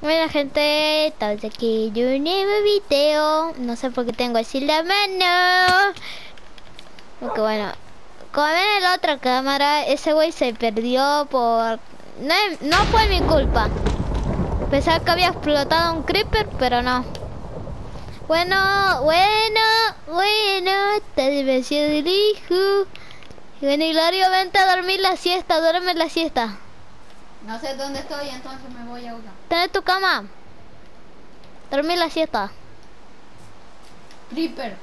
Bueno gente, estamos aquí en un nuevo video. No sé por qué tengo así la mano. Porque bueno, como ven en la otra cámara, ese güey se perdió por... No, no fue mi culpa. Pensaba que había explotado un creeper, pero no. Bueno, bueno, bueno, esta dimensión del hijo. Bueno, Hilario, vente a dormir la siesta, duerme la siesta. No sé dónde estoy, entonces me voy a ahogar. Ten tu cama. Dormir la siesta. Creeper.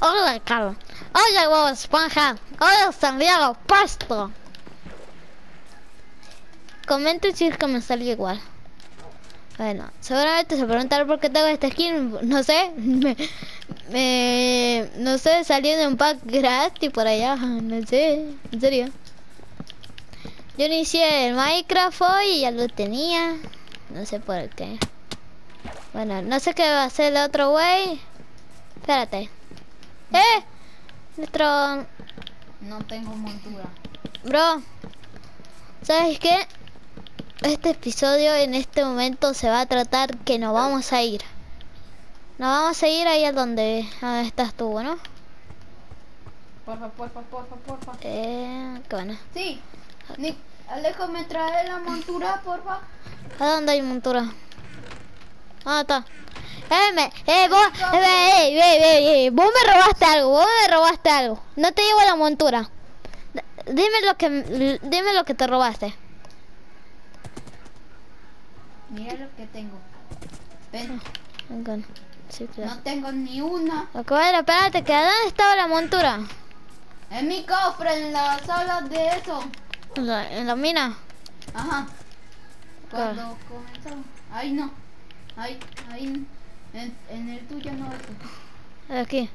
Hola, Carlos. Hola, Bob Esponja. Hola, Santiago Pasto. Comenten si es que me sale igual. Bueno, seguramente se preguntarán por qué tengo esta skin. No sé. Me, me- no sé, salió de un pack gratis por allá. No sé. En serio. Yo inicié el Minecraft hoy y ya lo tenía. No sé por qué. Bueno, no sé qué va a hacer el otro güey. Espérate. ¡Eh! Nuestro... No tengo montura. Bro. ¿Sabes qué? Este episodio en este momento se va a tratar que nos vamos a ir. Nos vamos a ir ahí a donde, a donde estás tú, ¿no? Porfa, porfa, porfa, porfa. Eh, qué bueno. Sí. Alejo, ¿me trae la montura, porfa? ¿A dónde hay montura? ¿Dónde está? Eh, me, eh, vos, eh, eh, eh, eh, eh, vos me robaste algo, vos me robaste algo. No te llevo la montura. D- Dime lo que, dime lo que te robaste. Mira lo que tengo. Ven, Ok, Sí, claro. no tengo ni una. Ok, bueno, espérate, que ¿dónde estaba la montura? En mi cofre, en la sala de eso. En la, en la mina. Ajá. Cuando comenzamos. Ahí no. Ahí, ahí. En, en el tuyo no eso. Aquí.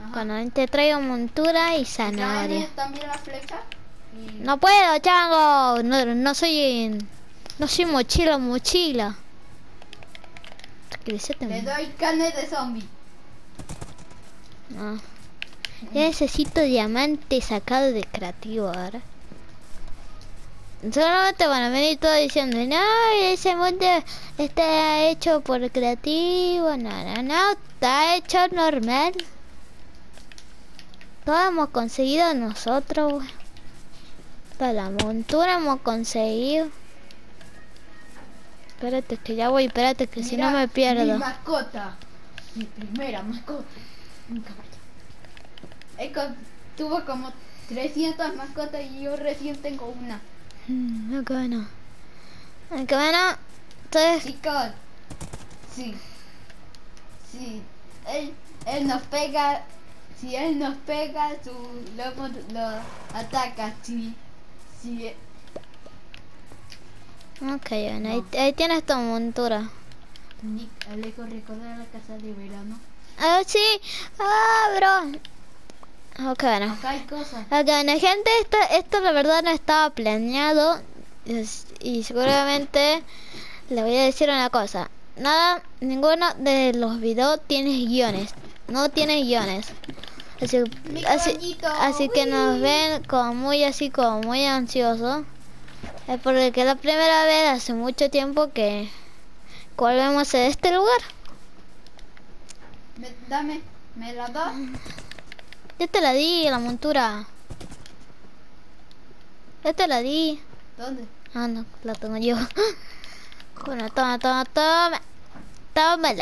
Ajá. Cuando te traigo montura y ¿Traen zanahoria. también la flecha? Y- No puedo, chango. No, no soy. No soy mochila, mochila. Le doy carne de zombie. No. Ya necesito diamante sacado de creativo ahora. Solamente van a venir todos diciendo, no, ese mundo está hecho por creativo, no, no, no, está hecho normal. Todo hemos conseguido nosotros. Toda la montura hemos conseguido. Espérate que ya voy, espérate que si no me pierdo. Mi mascota. Mi primera mascota. Un caballo. Tuvo como 300 mascotas y yo recién tengo una. Mm, No, que bueno. Ah, Que bueno. Entonces, Chicos, sí. Sí. Él, él nos pega. Si él nos pega, su lobo lo ataca. Si, si, ok, ahí, ahí tienes tu montura. Nick, Alejo, ¿recuerda la casa de verano? Ah, sí. Ah, bro. Ok, bueno. Acá hay cosas. Ok, bueno, gente, esto, esto la verdad no estaba planeado. Y seguramente le voy a decir una cosa. Nada, ninguno de los videos tiene guiones. No tiene guiones. Así, así, así que nos ven como muy así, como muy ansiosos. Es porque es la primera vez hace mucho tiempo que volvemos a este lugar. Me- dame, ¿me la das? Ya te la di, la montura. Ya te la di. ¿Dónde? Ah, no, la tengo yo. Bueno, toma, toma, toma. Tómala.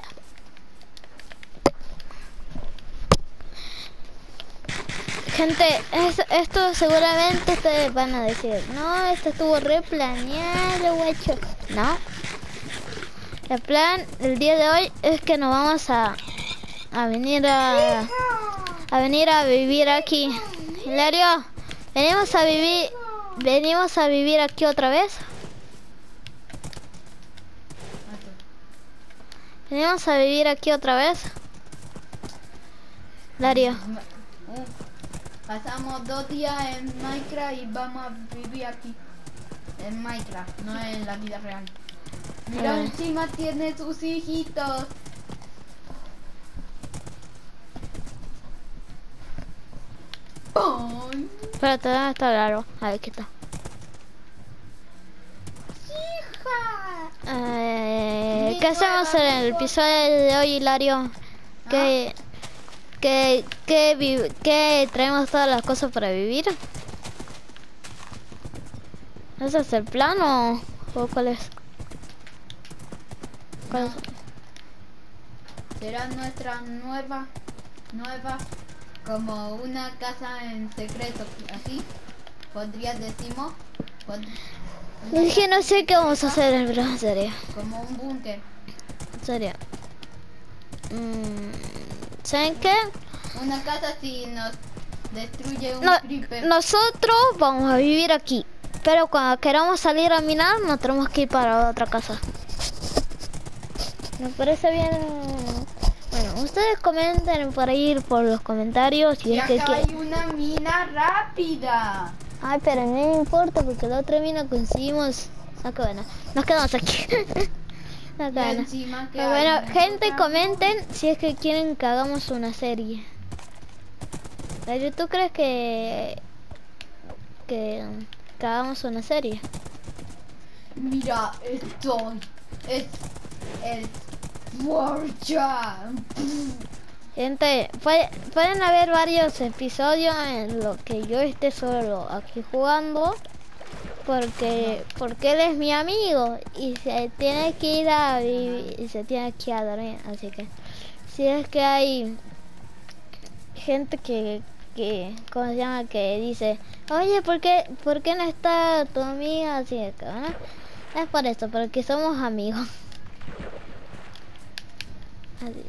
Gente, es- esto seguramente ustedes van a decir, no, esto estuvo re planeado, guacho. No. El plan el día de hoy es que nos vamos a, a venir a, a venir a vivir aquí. Hilario, venimos a vivir, venimos a vivir aquí otra vez. Venimos a vivir aquí otra vez. Dario. Pasamos dos días en Minecraft y vamos a vivir aquí. En Minecraft, no en la vida real. Mira, Ah. encima tiene sus hijitos. ¡Pum! Espérate, ¿dónde está el? A ver, ¿qué está? ¡Hija! Eh, ¿Qué hacemos en el episodio de hoy, Hilario? ¿Qué, qué, qué, vi- qué traemos todas las cosas para vivir? ¿Ese es el plan o, o cuál es? ¿Cuál es? Será nuestra nueva, nueva, como una casa en secreto, así. Podrías decimos, pod- Es que no sé qué vamos a secreto, hacer, bro, en serio. Como un búnker, En serio. Mm, ¿Saben qué? una casa si nos destruye un No, creeper. nosotros vamos a vivir aquí. Pero cuando queramos salir a minar, nos tenemos que ir para otra casa. Me parece bien. Bueno, ustedes comenten por ahí por los comentarios si y es que hay quieren. una mina rápida. Ay, pero no me importa porque la otra mina conseguimos. Ah, qué bueno. Nos quedamos aquí. Pero bueno, gente, comenten si es que quieren que hagamos una serie. Pero ¿tú crees que que, que hagamos una serie? Mira, estoy. Es el. Gente, puede- pueden haber varios episodios en los que yo esté solo aquí jugando. Porque, porque él es mi amigo y se tiene que ir a vivir y se tiene que ir a dormir. Así que, si es que hay gente que, que ¿cómo se llama? Que dice, oye, ¿por qué, ¿por qué no está tu amiga? Así que, ¿no? Es por eso, porque somos amigos. Así,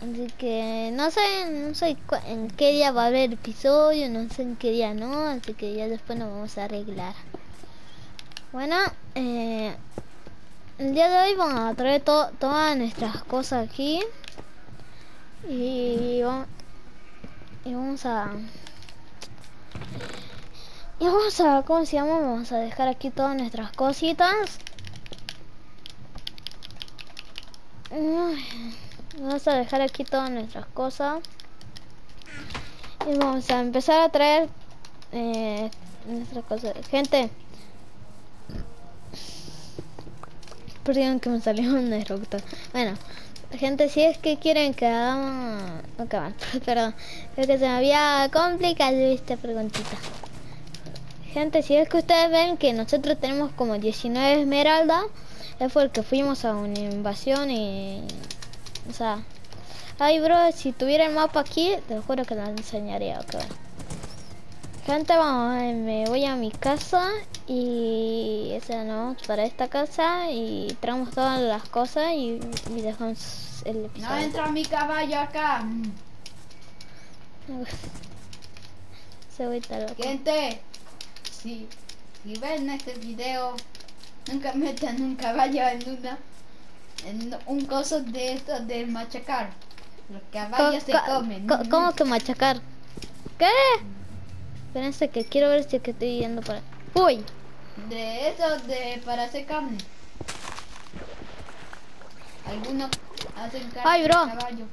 así que no sé, no sé en qué día va a haber episodio, no sé en qué día no, así que ya después nos vamos a arreglar. Bueno, eh, el día de hoy vamos a traer to- todas nuestras cosas aquí y, va- y vamos a y vamos a, ¿cómo se llama? Vamos a dejar aquí todas nuestras cositas. Vamos a dejar aquí todas nuestras cosas. Y vamos a empezar a traer eh, nuestras cosas. Gente. Perdón que me salió un eructo. Bueno, gente, si es que quieren que hagamos... Mal, perdón. Es que se me había complicado esta preguntita. Gente, si es que ustedes ven que nosotros tenemos como 19 esmeraldas, es porque fuimos a una invasión y... O sea... Ay, bro, si tuviera el mapa aquí, te juro que lo enseñaría. ok. Gente, vamos, me voy a mi casa y... O sea, no, para esta casa y traemos todas las cosas y, y dejamos el No episodio. entra mi caballo acá. Se voy loco. Gente, si, si ven este video, nunca metan un caballo en una en un coso de estos de machacar. Los caballos se Co- comen. co- ¿Cómo que machacar? ¿Qué? Espérense que quiero ver si es que estoy yendo para... ¡Uy! De esos de para hacer carne. Algunos hacen carne Ay, bro. de caballo.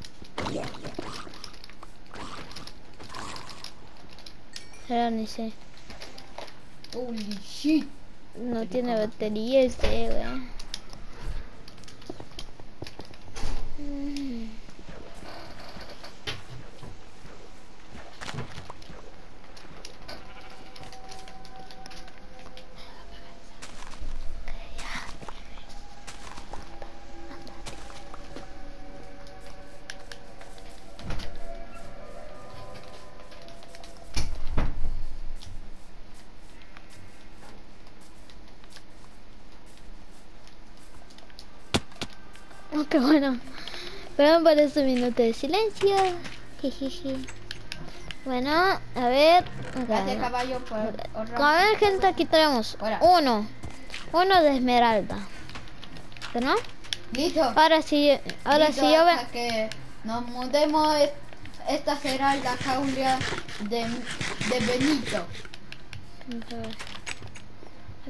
Ahora ni sé. Holy shit. No tiene batería ese, güey. Qué bueno. Perdón por ese minuto de silencio. Jejeje. Bueno, a ver. acá, no. caballo por A ver, gente, aquí tenemos Fuera. uno. Uno de esmeralda. ¿No? Listo. Ahora sí, ahora Listo, sí yo ven. que nos mudemos. es- Esta será la de, de Benito.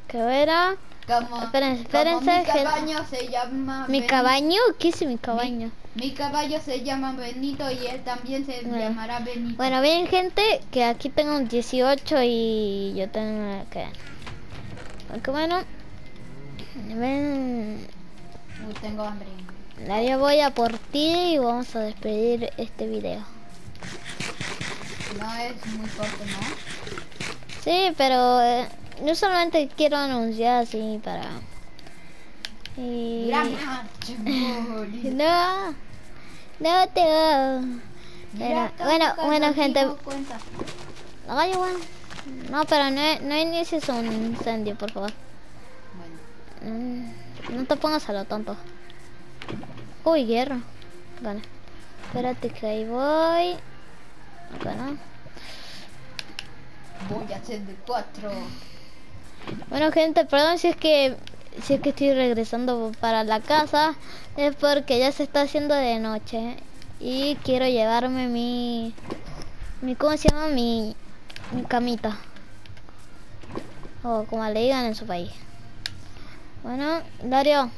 Que verá. Como, Espérense, espérense, mi caballo se llama ¿Mi Ben- cabaño? ¿Qué es mi cabaño? Mi caballo se llama Benito y él también se Bueno. llamará Benito. Bueno, bien gente, que aquí tengo un 18 y yo tengo que... Aunque bueno, ven, Uy, tengo hambre. la yo voy a por ti y vamos a despedir este video. No es muy corto, ¿no? Sí, pero eh, yo solamente quiero anunciar así para... Y... Gran marcha. No, no te Bueno, bueno, bueno, gente. bueno. No, pero no, no inicies un incendio, por favor. Bueno, Mm, No te pongas a lo tonto. Uy, guerra. Bueno, espérate que ahí voy. Acá no. voy a hacer de cuatro. Bueno, gente, perdón si es que si es que estoy regresando para la casa. Es porque ya se está haciendo de noche. Y quiero llevarme mi... mi ¿Cómo se llama? Mi, mi camita. O como le digan en su país. Bueno, Dario.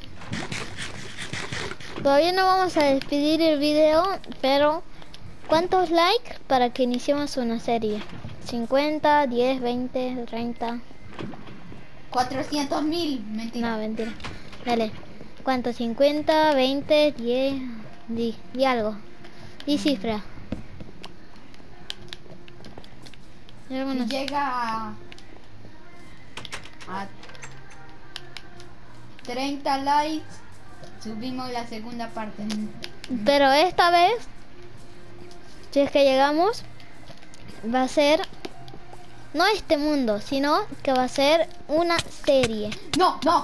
Todavía no vamos a despedir el video, pero ¿cuántos likes para que iniciemos una serie? 50, 10, 20, 30. 400 mil, mentira. No, mentira. Dale. ¿Cuánto? 50, 20, 10, di, di algo. Di cifra. Si llega a, a 30 likes, subimos la segunda parte. Pero esta vez, si es que llegamos, va a ser no este mundo, sino que va a ser una serie. No, no.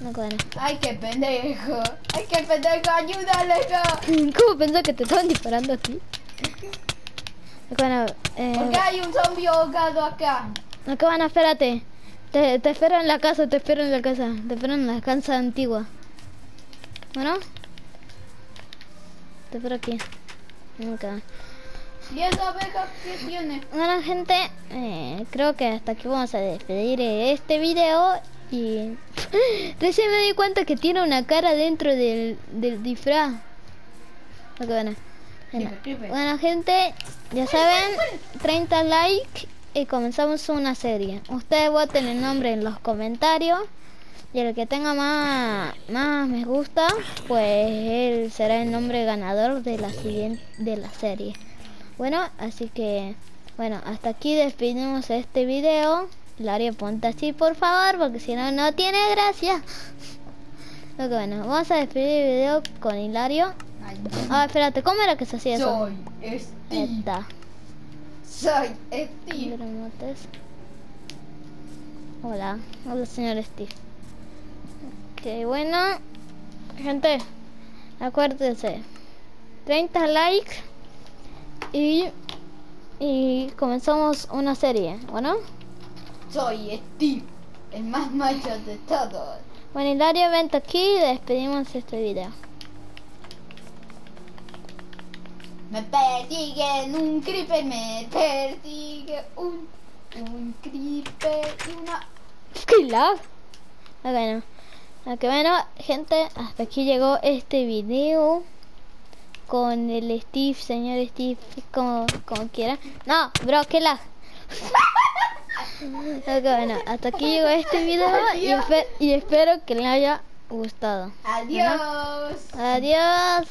No bueno. Ay, qué pendejo. Ay, qué pendejo. Ayúdale. ¿Cómo pensó que te estaban disparando a ti? Bueno, eh... Porque hay un zombie ahogado acá. Acá van, espérate. Te, te espero en la casa, te espero en la casa. Te espero en la casa antigua. Bueno. Te espero aquí. Nunca. Okay. 10 abejas que tiene. Bueno gente, eh, creo que hasta aquí vamos a despedir eh, este video y recién me di cuenta que tiene una cara dentro del, del disfraz. Lo. Bueno, bueno, gente, ya saben, 30 likes y comenzamos una serie. Ustedes voten el nombre en los comentarios y el que tenga más, más me gusta, pues él será el nombre ganador de la siguiente de la serie. Bueno, así que bueno, hasta aquí despedimos este video. Lario, ponte así por favor, porque si no, no tiene gracia. Ok, bueno, vamos a despedir el video con Hilario. Ah, espérate, ¿cómo era que se hacía eso? soy Steve. Esta. Soy Steve. Hola, hola señor Steve. Ok, bueno, gente, acuérdense, 30 likes y, y comenzamos una serie, ¿bueno? Soy Steve. El más macho de todos. Bueno, Hilario, vente aquí y despedimos este video. Me persiguen un creeper, me persigue un, un creeper y una... ¡Qué lag! Ok, no. Ok, bueno, gente, hasta aquí llegó este video con el Steve, señor Steve, como, como quiera. No, bro, qué lag. Ok, bueno, hasta aquí llegó este video y, espe- y espero que le haya gustado. Adiós. Adiós.